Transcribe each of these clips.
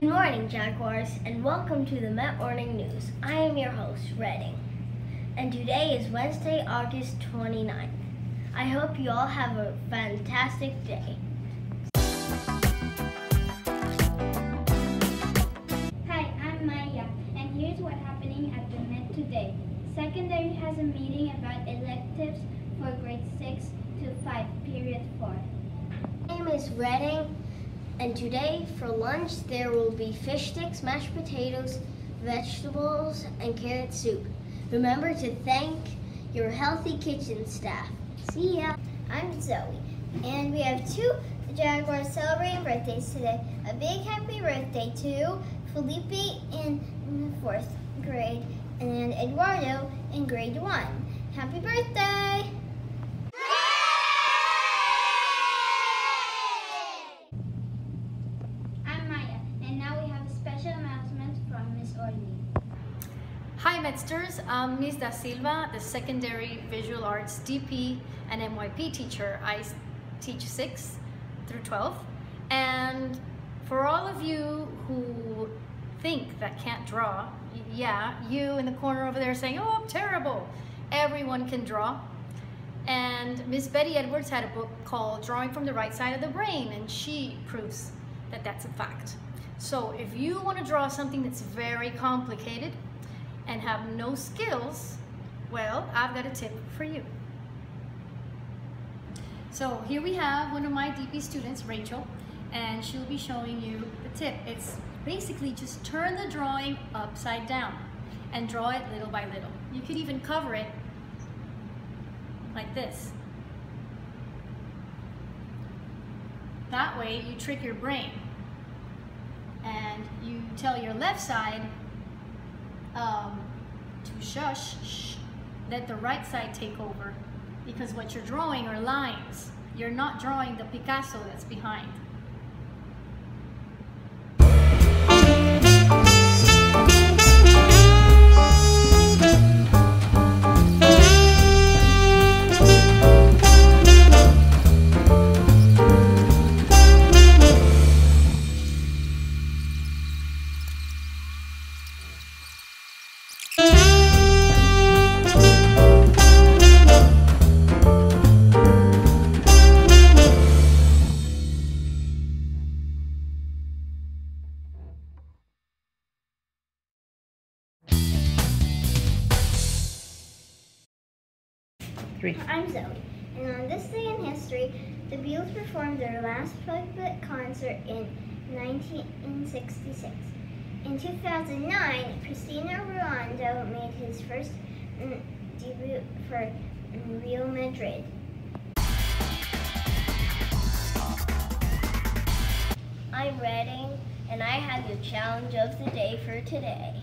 Good morning, Jaguars, and welcome to the Met Morning News. I am your host, Redding, and today is Wednesday, August 29th. I hope you all have a fantastic day. Hi, I'm Maya, and here's what's happening at the Met today. Secondary has a meeting about electives for grade 6 to 5, period 4. My name is Redding, and today for lunch there will be fish sticks, mashed potatoes, vegetables, and carrot soup. Remember to thank your healthy kitchen staff. See ya. I'm Zoe, and we have two Jaguars celebrating birthdays today. A big happy birthday to Felipe in fourth grade and Eduardo in grade one. Happy birthday! I'm Maya, and now we have a special announcement from Miss Orly. Hi Medsters, I'm Ms. Da Silva, the Secondary Visual Arts DP and MYP teacher. I teach 6 through 12. And for all of you who think that can't draw, yeah, you in the corner over there saying, oh, I'm terrible. Everyone can draw. And Miss Betty Edwards had a book called Drawing from the Right Side of the Brain, and she proves that that's a fact. So if you want to draw something that's very complicated and have no skills, well, I've got a tip for you. So here we have one of my DP students, Rachel, and she'll be showing you the tip. It's basically just turn the drawing upside down and draw it little by little. You could even cover it like this. That way you trick your brain and you tell your left side um, to shush, shh, let the right side take over because what you're drawing are lines. You're not drawing the Picasso that's behind. Three. I'm Zoe, and on this day in history, the Beatles performed their last public concert in 1966. In 2009, Cristiano Ronaldo made his first mm, debut for Real Madrid. I'm Redding, and I have your challenge of the day for today.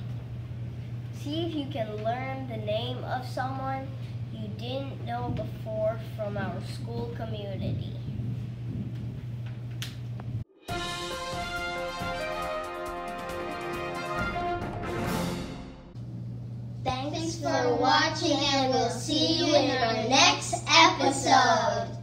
See if you can learn the name of someone you didn't know before from our school community. Thanks for watching, and we'll see you in our next episode.